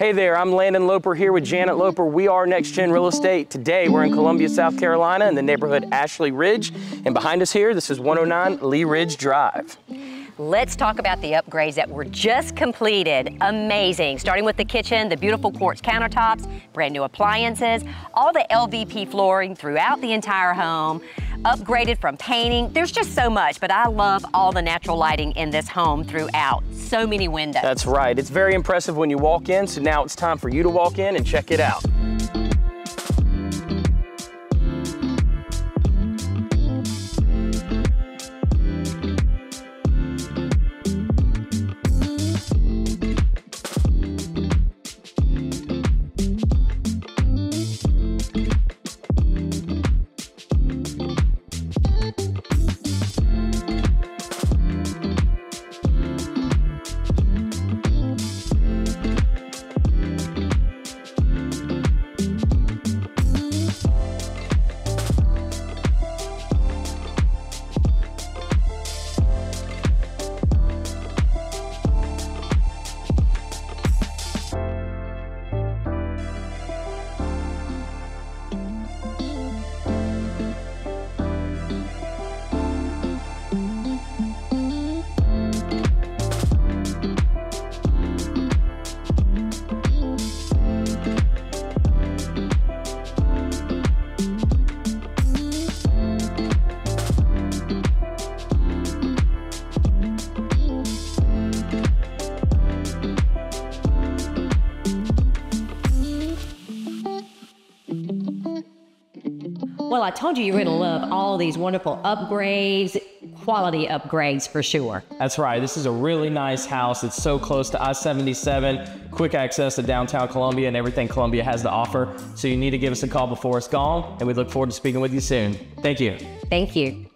Hey there, I'm Landon Loper here with Janet Loper. We are Next Gen Real Estate. Today we're in Columbia, South Carolina in the neighborhood Ashley Ridge. And behind us here, this is 109 Lee Ridge Drive. Let's talk about the upgrades that were just completed. Amazing. Starting with the kitchen, the beautiful quartz countertops, brand new appliances, all the LVP flooring throughout the entire home, upgraded from painting. There's just so much, but I love all the natural lighting in this home throughout. So many windows. That's right. It's very impressive when you walk in, so now it's time for you to walk in and check it out. Well, I told you you were going to love mm. all these wonderful upgrades, quality upgrades for sure. That's right. This is a really nice house. It's so close to I-77, quick access to downtown Columbia and everything Columbia has to offer. So you need to give us a call before it's gone, and we look forward to speaking with you soon. Thank you. Thank you.